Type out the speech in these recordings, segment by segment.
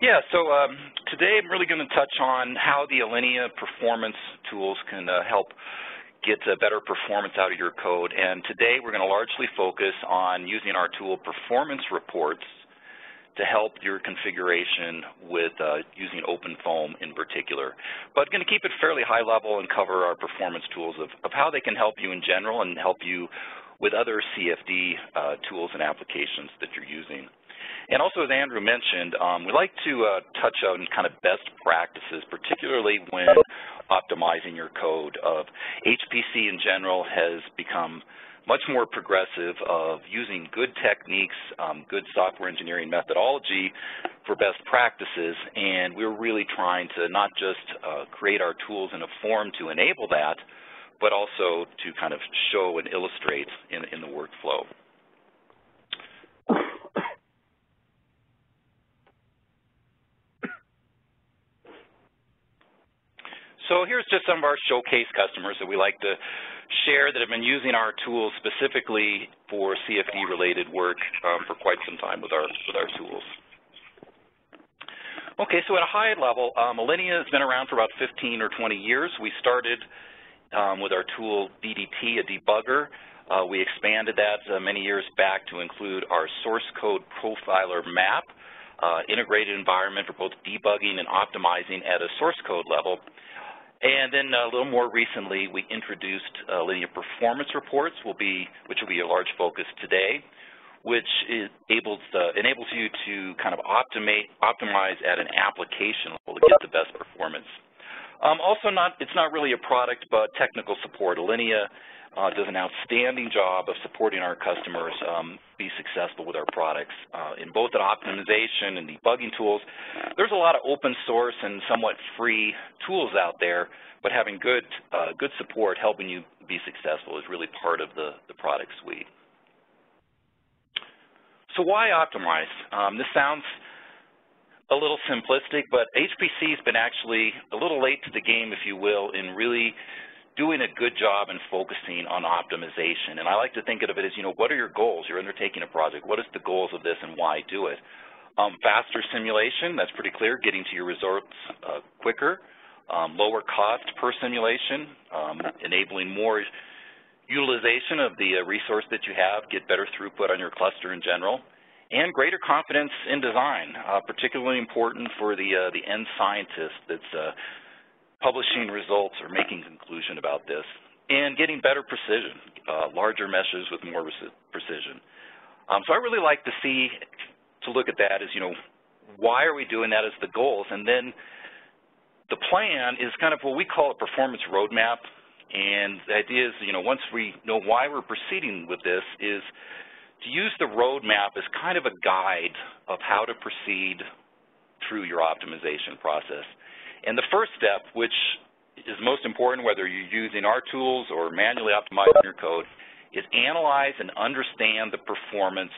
Yeah, so um, today I'm really going to touch on how the Allinea performance tools can uh, help get uh, better performance out of your code. And today we're going to largely focus on using our tool performance reports to help your configuration with uh, using OpenFOAM in particular. But I'm going to keep it fairly high level and cover our performance tools of, of how they can help you in general and help you with other CFD uh, tools and applications that you're using. And also, as Andrew mentioned, um, we like to uh, touch on kind of best practices, particularly when optimizing your code. Of HPC in general has become much more progressive of using good techniques, um, good software engineering methodology for best practices, and we're really trying to not just uh, create our tools in a form to enable that, but also to kind of show and illustrate in, in the workflow. So here's just some of our showcase customers that we like to share that have been using our tools specifically for CFD-related work um, for quite some time with our with our tools. Okay, so at a high level, um, Allinea has been around for about 15 or 20 years. We started um, with our tool DDT, a debugger. Uh, we expanded that uh, many years back to include our source code profiler MAP, uh, integrated environment for both debugging and optimizing at a source code level. And then a little more recently, we introduced uh, Allinea performance reports, will be, which will be a large focus today, which enables, uh, enables you to kind of optimize, optimize at an application level to get the best performance. Um, also, not it's not really a product, but technical support. Allinea uh, does an outstanding job of supporting our customers um, be successful with our products uh, in both an optimization and debugging tools. There's a lot of open source and somewhat free tools out there, but having good uh, good support helping you be successful is really part of the, the product suite. So why optimize? Um, this sounds a little simplistic, but HPC has been actually a little late to the game, if you will, in really doing a good job and focusing on optimization. And I like to think of it as, you know, what are your goals? You're undertaking a project. What is the goals of this and why do it? Um, faster simulation, that's pretty clear, getting to your results uh, quicker. Um, lower cost per simulation, um, enabling more utilization of the uh, resource that you have, get better throughput on your cluster in general and greater confidence in design, uh, particularly important for the, uh, the end scientist that's uh, publishing results or making conclusion about this, and getting better precision, uh, larger meshes with more precision. Um, so I really like to see, to look at that as, you know, why are we doing that as the goals? And then the plan is kind of what we call a performance roadmap. And the idea is, you know, once we know why we're proceeding with this is to use the roadmap as kind of a guide of how to proceed through your optimization process. And the first step, which is most important whether you're using our tools or manually optimizing your code, is analyze and understand the performance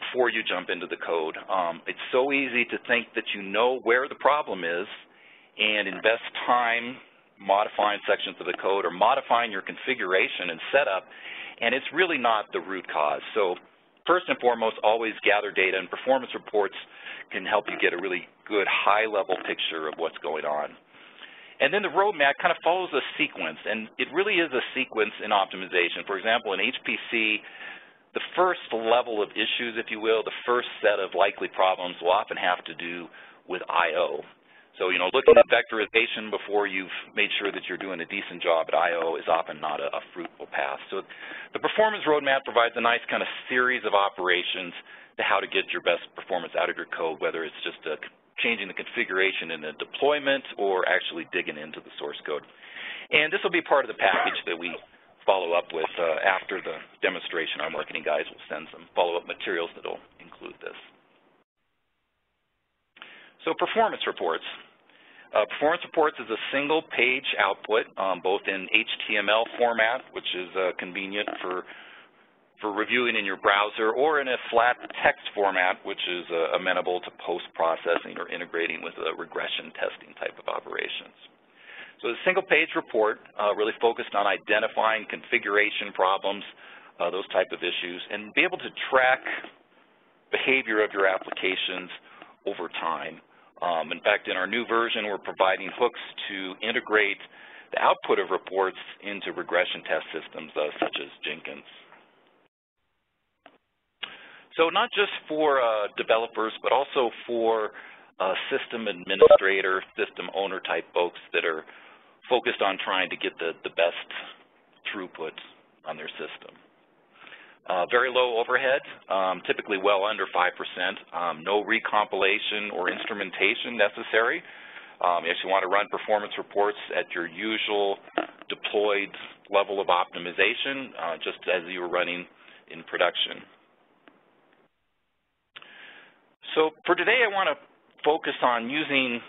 before you jump into the code. Um, it's so easy to think that you know where the problem is and invest time modifying sections of the code or modifying your configuration and setup and it's really not the root cause. So first and foremost, always gather data, and performance reports can help you get a really good high-level picture of what's going on. And then the roadmap kind of follows a sequence, and it really is a sequence in optimization. For example, in HPC, the first level of issues, if you will, the first set of likely problems will often have to do with I.O. So, you know, looking at vectorization before you've made sure that you're doing a decent job at I.O. is often not a, a fruitful path. So the performance roadmap provides a nice kind of series of operations to how to get your best performance out of your code, whether it's just uh, changing the configuration in a deployment or actually digging into the source code. And this will be part of the package that we follow up with uh, after the demonstration. Our marketing guys will send some follow-up materials that will include this. So performance reports. Uh, performance reports is a single page output, um, both in HTML format, which is uh, convenient for for reviewing in your browser, or in a flat text format, which is uh, amenable to post-processing or integrating with a regression testing type of operations. So the single page report uh, really focused on identifying configuration problems, uh, those type of issues, and be able to track behavior of your applications over time. Um, in fact, in our new version, we're providing hooks to integrate the output of reports into regression test systems uh, such as Jenkins. So not just for uh, developers, but also for uh, system administrator, system owner type folks that are focused on trying to get the, the best throughput on their system. Uh, very low overhead, um, typically well under 5%. Um, no recompilation or instrumentation necessary. Um, if you want to run performance reports at your usual deployed level of optimization, uh, just as you were running in production. So for today, I want to focus on using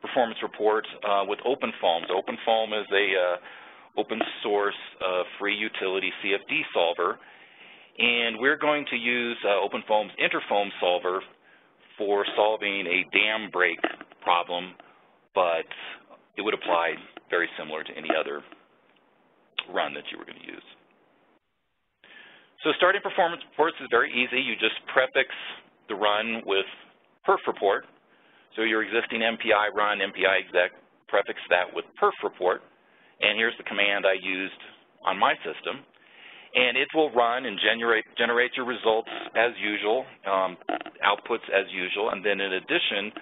performance reports uh, with OpenFOAMs. OpenFOAM is a uh, open source uh, free utility CFD solver, and we're going to use uh, OpenFOAM's Interfoam solver for solving a dam break problem but it would apply very similar to any other run that you were going to use. So starting performance reports is very easy. You just prefix the run with perf report. So your existing MPI run, MPI exec, prefix that with perf report. And here's the command I used on my system. And it will run and generate, generate your results as usual, um, outputs as usual. And then in addition,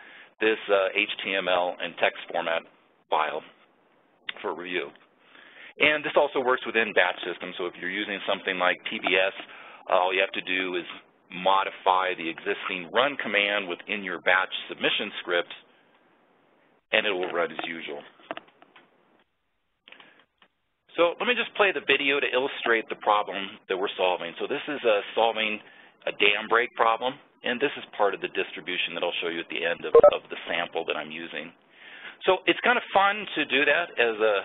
this uh, HTML and text format file for review. And this also works within batch systems, so if you're using something like PBS, uh, all you have to do is modify the existing run command within your batch submission script, and it will run as usual. So let me just play the video to illustrate the problem that we're solving. So this is uh, solving a dam break problem. And this is part of the distribution that I'll show you at the end of, of the sample that I'm using. So it's kind of fun to do that as a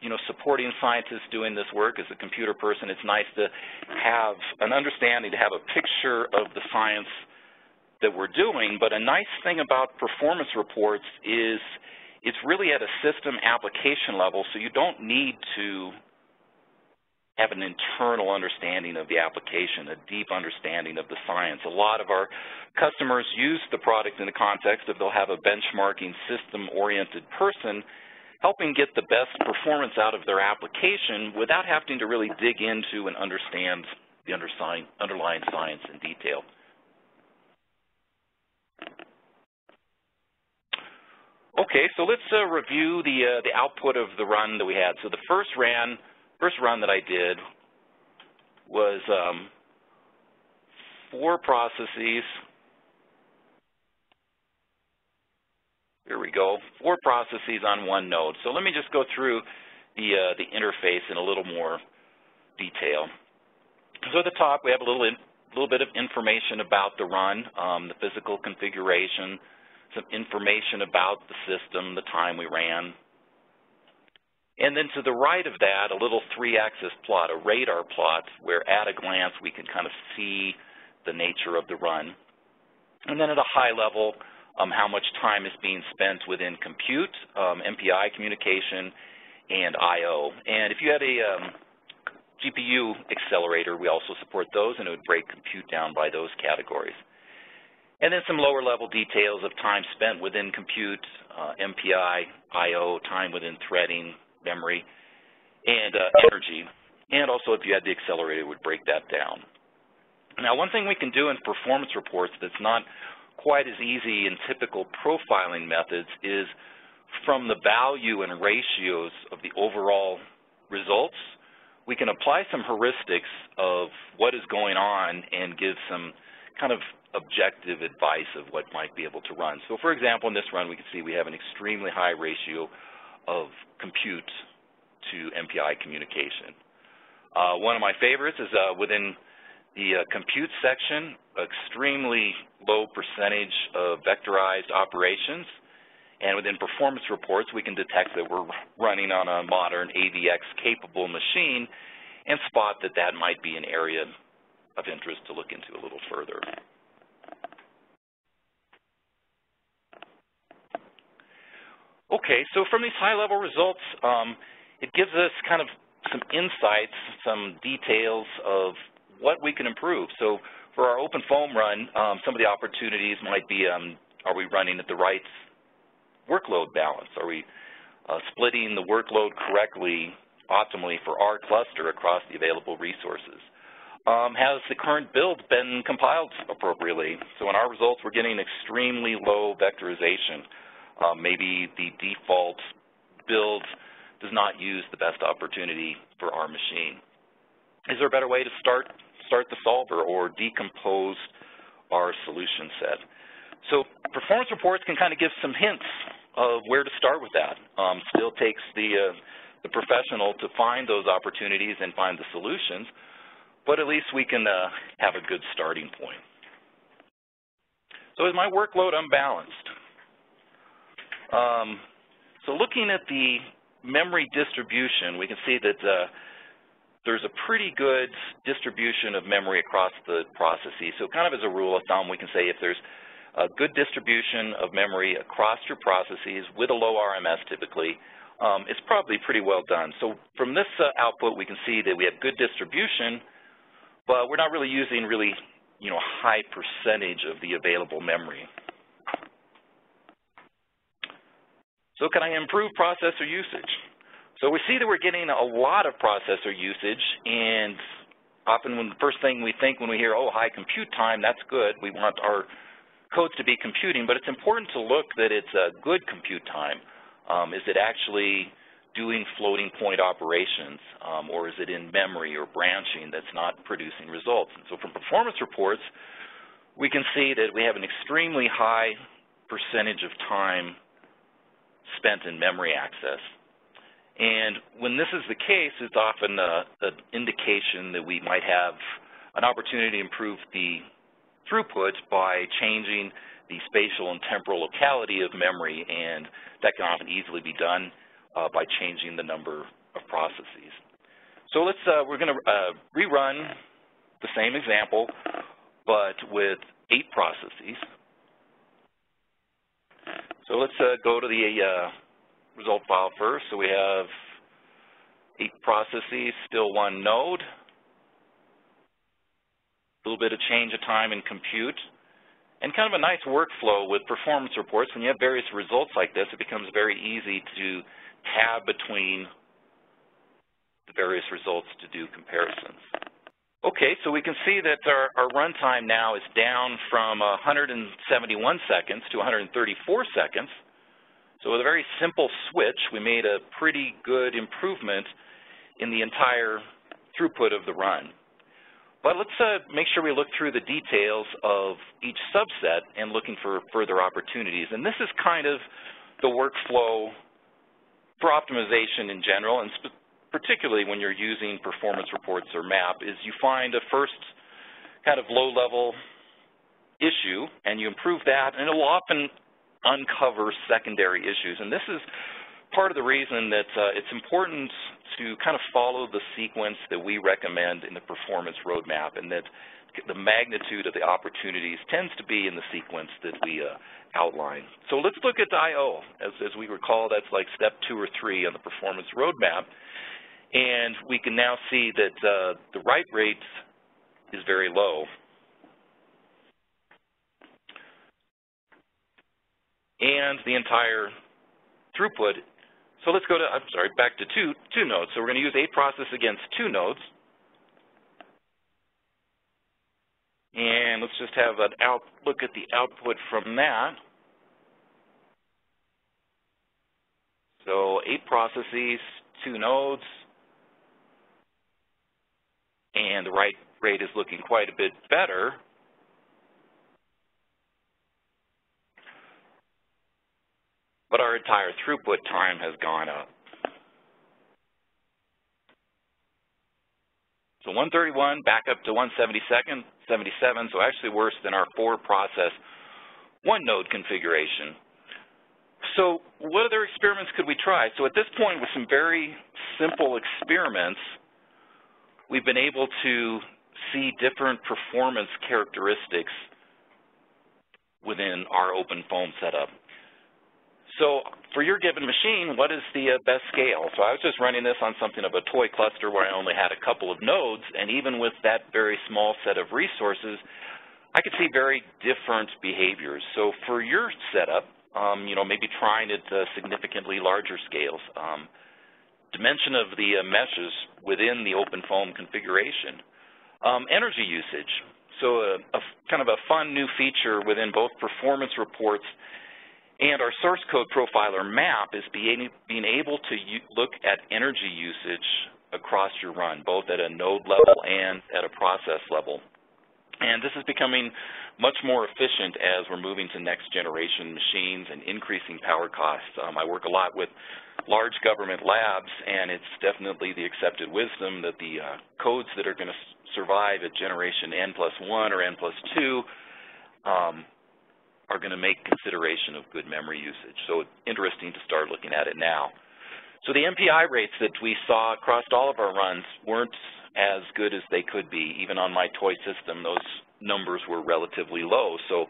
you know, supporting scientists doing this work as a computer person. It's nice to have an understanding, to have a picture of the science that we're doing. But a nice thing about performance reports is it's really at a system application level, so you don't need to have an internal understanding of the application, a deep understanding of the science. A lot of our customers use the product in the context of they'll have a benchmarking system-oriented person helping get the best performance out of their application without having to really dig into and understand the underlying science in detail. Okay, so let's uh, review the, uh, the output of the run that we had. So the first ran first run that I did was um, four processes. Here we go, four processes on one node. So let me just go through the, uh, the interface in a little more detail. So at the top, we have a little, in, little bit of information about the run, um, the physical configuration, some information about the system, the time we ran, and then to the right of that, a little three-axis plot, a radar plot, where at a glance we can kind of see the nature of the run. And then at a high level, um, how much time is being spent within compute, um, MPI communication, and I.O. And if you had a um, GPU accelerator, we also support those, and it would break compute down by those categories. And then some lower level details of time spent within compute, uh, MPI, I.O., time within threading, memory, and uh, energy. And also if you had the accelerator, it would break that down. Now one thing we can do in performance reports that's not quite as easy in typical profiling methods is from the value and ratios of the overall results, we can apply some heuristics of what is going on and give some kind of objective advice of what might be able to run. So for example, in this run, we can see we have an extremely high ratio of compute to MPI communication. Uh, one of my favorites is uh, within the uh, compute section, extremely low percentage of vectorized operations. And within performance reports, we can detect that we're running on a modern AVX-capable machine and spot that that might be an area of interest to look into a little further. Okay, so from these high-level results, um, it gives us kind of some insights, some details of what we can improve. So for our OpenFOAM run, um, some of the opportunities might be, um, are we running at the right workload balance? Are we uh, splitting the workload correctly, optimally for our cluster across the available resources? Um, has the current build been compiled appropriately? So in our results, we're getting extremely low vectorization. Um, maybe the default build does not use the best opportunity for our machine. Is there a better way to start start the solver or decompose our solution set? So performance reports can kind of give some hints of where to start with that. Um, still takes the, uh, the professional to find those opportunities and find the solutions, but at least we can uh, have a good starting point. So is my workload unbalanced? Um, so looking at the memory distribution, we can see that uh, there's a pretty good distribution of memory across the processes. So kind of as a rule of thumb, we can say if there's a good distribution of memory across your processes with a low RMS typically, um, it's probably pretty well done. So from this uh, output, we can see that we have good distribution, but we're not really using really, you know, high percentage of the available memory. So can I improve processor usage? So we see that we're getting a lot of processor usage, and often when the first thing we think when we hear, oh, high compute time, that's good. We want our codes to be computing, but it's important to look that it's a good compute time. Um, is it actually doing floating point operations, um, or is it in memory or branching that's not producing results? And so from performance reports, we can see that we have an extremely high percentage of time spent in memory access. And when this is the case, it's often an indication that we might have an opportunity to improve the throughput by changing the spatial and temporal locality of memory, and that can often easily be done uh, by changing the number of processes. So let's, uh, we're going to uh, rerun the same example, but with eight processes. So let's uh, go to the uh, result file first. So we have eight processes, still one node. A little bit of change of time in compute. And kind of a nice workflow with performance reports. When you have various results like this, it becomes very easy to tab between the various results to do comparisons. Okay, so we can see that our, our runtime now is down from 171 seconds to 134 seconds. So with a very simple switch, we made a pretty good improvement in the entire throughput of the run. But let's uh, make sure we look through the details of each subset and looking for further opportunities. And this is kind of the workflow for optimization in general, and particularly when you're using performance reports or MAP, is you find a first kind of low-level issue, and you improve that, and it will often uncover secondary issues. And this is part of the reason that uh, it's important to kind of follow the sequence that we recommend in the performance roadmap and that the magnitude of the opportunities tends to be in the sequence that we uh, outline. So let's look at I.O. As, as we recall, that's like step two or three on the performance roadmap. And we can now see that uh, the write rate is very low. and the entire throughput. So let's go to, I'm sorry, back to two, two nodes. So we're going to use eight process against two nodes. And let's just have an out look at the output from that. So eight processes, two nodes, and the write rate is looking quite a bit better. but our entire throughput time has gone up. So 131 back up to 177, 77, so actually worse than our four process one node configuration. So what other experiments could we try? So at this point with some very simple experiments, we've been able to see different performance characteristics within our OpenFOAM setup. So for your given machine, what is the uh, best scale? So I was just running this on something of a toy cluster where I only had a couple of nodes, and even with that very small set of resources, I could see very different behaviors. So for your setup, um, you know, maybe trying at uh, significantly larger scales, um, dimension of the uh, meshes within the OpenFOAM configuration, um, energy usage. So a, a, kind of a fun new feature within both performance reports and our source code profiler MAP is being, being able to look at energy usage across your run, both at a node level and at a process level. And this is becoming much more efficient as we're moving to next generation machines and increasing power costs. Um, I work a lot with large government labs, and it's definitely the accepted wisdom that the uh, codes that are going to survive at generation N plus 1 or N plus 2 um, are going to make consideration of good memory usage. So it's interesting to start looking at it now. So the MPI rates that we saw across all of our runs weren't as good as they could be. Even on my toy system, those numbers were relatively low. So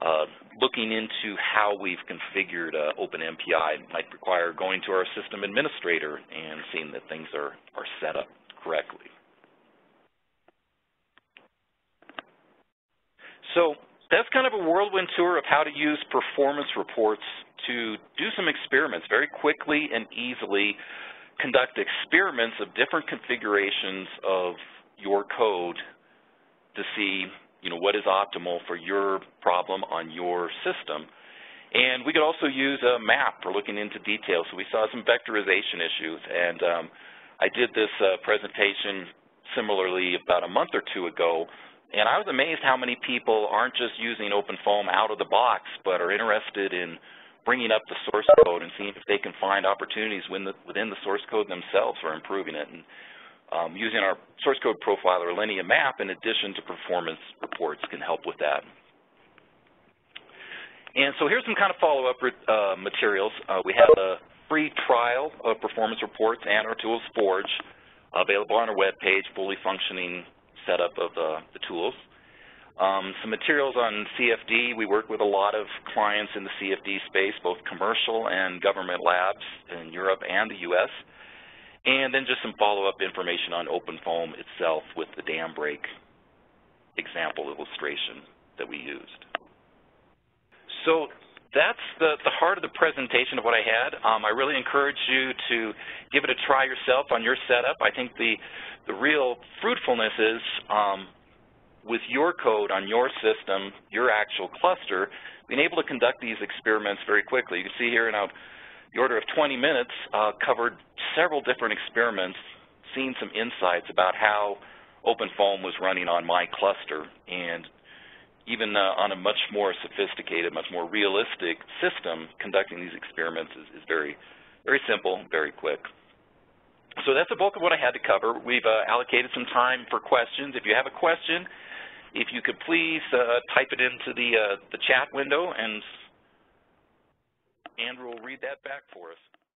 uh, looking into how we've configured uh, OpenMPI might require going to our system administrator and seeing that things are, are set up correctly. So that's kind of a whirlwind tour of how to use performance reports to do some experiments very quickly and easily, conduct experiments of different configurations of your code to see you know, what is optimal for your problem on your system. And we could also use a map for looking into details. So we saw some vectorization issues, and um, I did this uh, presentation similarly about a month or two ago and I was amazed how many people aren't just using OpenFOAM out of the box, but are interested in bringing up the source code and seeing if they can find opportunities within the, within the source code themselves for improving it. And um, using our source code profiler Allinea MAP in addition to performance reports can help with that. And so here's some kind of follow-up uh, materials. Uh, we have a free trial of performance reports and our tools Forge available on our web page, fully functioning setup of uh, the tools. Um, some materials on CFD. We work with a lot of clients in the CFD space, both commercial and government labs in Europe and the U.S. And then just some follow-up information on OpenFOAM itself with the dam break example illustration that we used. So that's the, the heart of the presentation of what I had. Um, I really encourage you to give it a try yourself on your setup. I think the, the real fruitfulness is um, with your code on your system, your actual cluster, being able to conduct these experiments very quickly. You can see here in the order of 20 minutes, uh, covered several different experiments, seen some insights about how OpenFOAM was running on my cluster, and even uh, on a much more sophisticated, much more realistic system, conducting these experiments is, is very, very simple, very quick. So that's the bulk of what I had to cover. We've uh, allocated some time for questions. If you have a question, if you could please uh, type it into the, uh, the chat window, and Andrew will read that back for us.